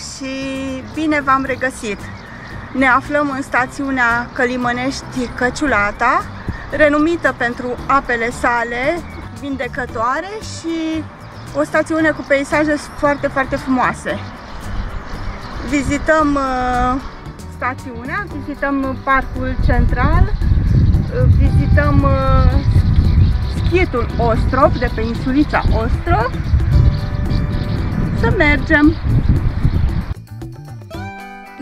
tuturor și bine v-am regăsit! Ne aflăm în stațiunea Călimănești Căciulata, renumită pentru apele sale vindecătoare și o stațiune cu peisaje foarte, foarte frumoase. Vizităm uh, stațiunea, vizităm parcul central, uh, vizităm uh, schitul Ostrov, de pe insulița Ostrov. Să mergem!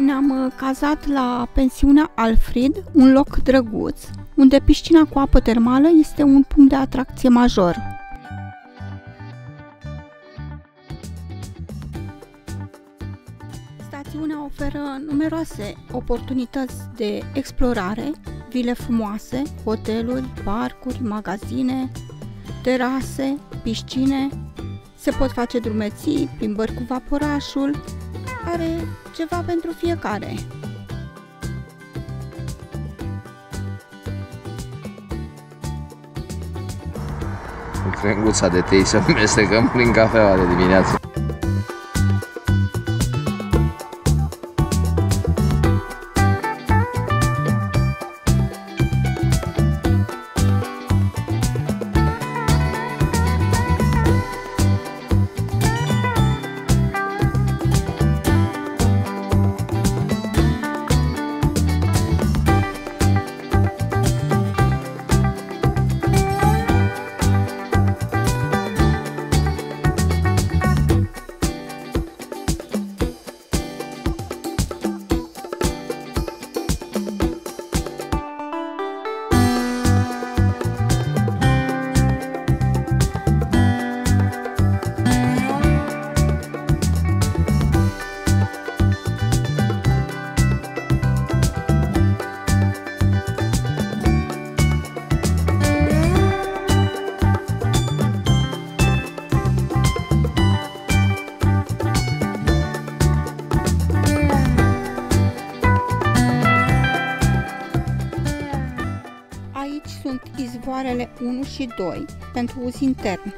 Ne-am uh, cazat la pensiunea Alfred, un loc drăguț, unde piscina cu apă termală este un punct de atracție major. Stațiunea oferă numeroase oportunități de explorare, vile frumoase, hoteluri, parcuri, magazine, terase, piscine, se pot face drumeții, plimbări cu vaporașul, are ceva pentru fiecare. Cu crenguța de tei să mestecăm prin cafeaua de dimineață. Sunt izvoarele 1 și 2 pentru uz intern.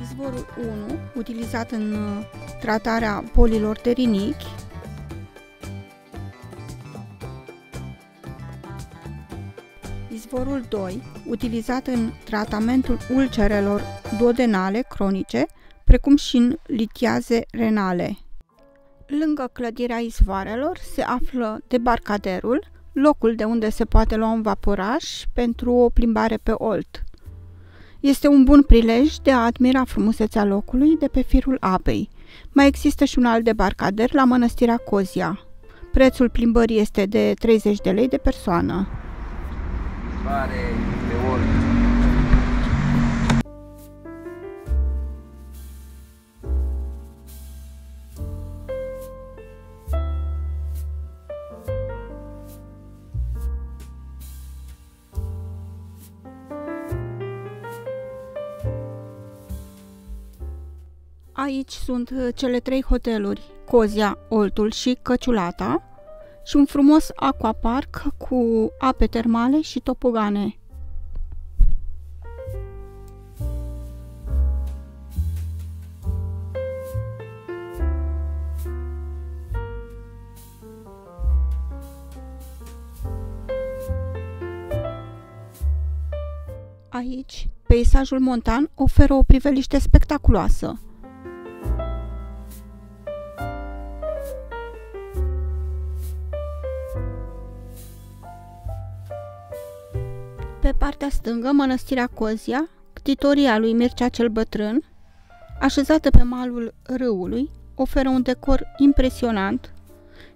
Izvorul 1, utilizat în uh, tratarea bolilor de rinichi, Izvorul 2, utilizat în tratamentul ulcerelor duodenale cronice, precum și în litiaze renale. Lângă clădirea izvoarelor se află debarcaderul, locul de unde se poate lua un vaporaș pentru o plimbare pe Olt. Este un bun prilej de a admira frumusețea locului de pe firul apei. Mai există și un alt debarcader la mănăstirea Cozia. Prețul plimbării este de 30 de lei de persoană. Pare Aici sunt uh, cele trei hoteluri, Cozia, Oltul și Căciulata și un frumos aquapark cu ape termale și topogane. Aici, peisajul montan oferă o priveliște spectaculoasă. Partea stângă, mănăstirea Cozia, ctitoria lui Mircea cel Bătrân, așezată pe malul râului, oferă un decor impresionant,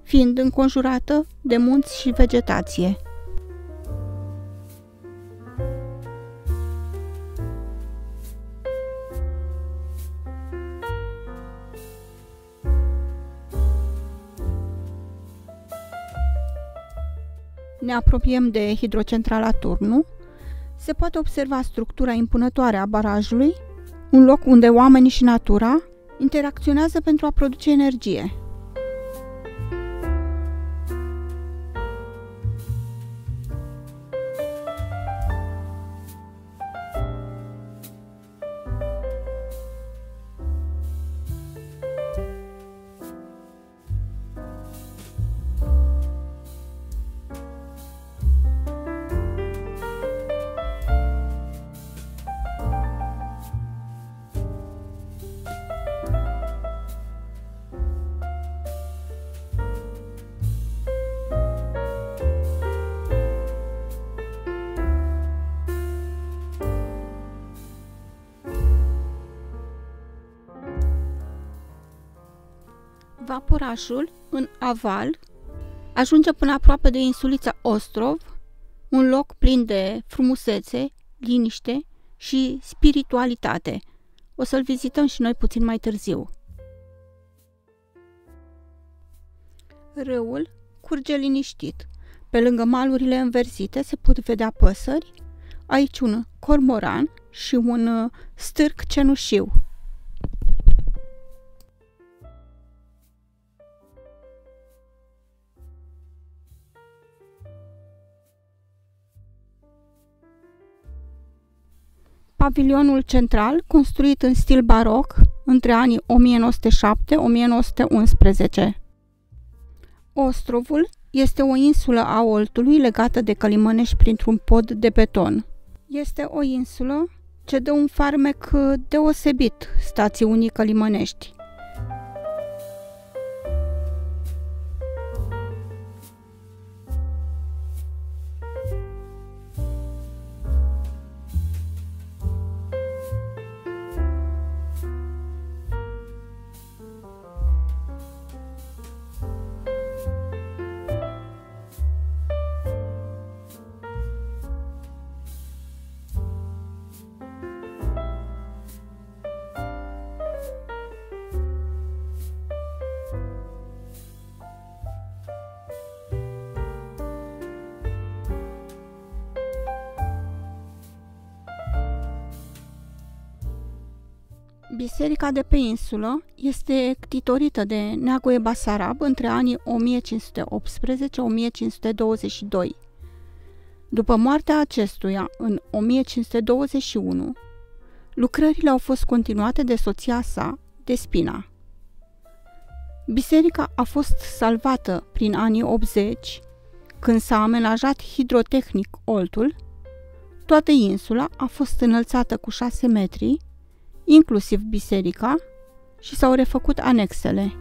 fiind înconjurată de munți și vegetație. Ne apropiem de hidrocentrala Turnu, se poate observa structura impunătoare a barajului, un loc unde oamenii și natura interacționează pentru a produce energie. Vaporașul, în aval, ajunge până aproape de insulița Ostrov, un loc plin de frumusețe, liniște și spiritualitate. O să-l vizităm și noi puțin mai târziu. Râul curge liniștit. Pe lângă malurile înverzite se pot vedea păsări, aici un cormoran și un uh, stârc cenușiu. Pavilionul central, construit în stil baroc între anii 1907-1911. Ostrovul este o insulă a Oltului legată de Călimănești printr-un pod de beton. Este o insulă ce dă un farmec deosebit stațiunii Călimănești. Biserica de pe insulă este ctitorită de Neagoe Basarab între anii 1518-1522. După moartea acestuia, în 1521, lucrările au fost continuate de soția sa, Despina. Biserica a fost salvată prin anii 80, când s-a amenajat hidrotehnic Oltul, toată insula a fost înălțată cu 6 metri inclusiv biserica, și s-au refăcut anexele.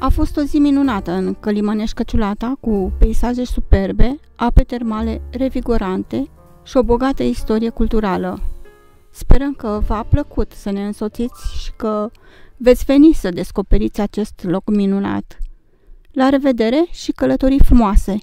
A fost o zi minunată în Călimănești Căciulata, cu peisaje superbe, ape termale revigorante și o bogată istorie culturală. Sperăm că v-a plăcut să ne însoțiți și că veți veni să descoperiți acest loc minunat. La revedere și călătorii frumoase!